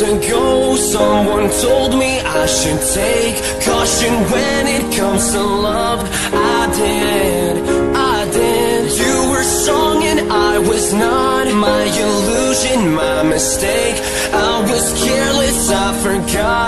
Someone told me I should take caution when it comes to love. I did, I did. You were strong and I was not. My illusion, my mistake. I was careless, I forgot.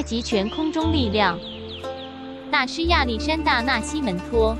太极拳空中力量》，大师亚历山大纳西门托。